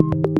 you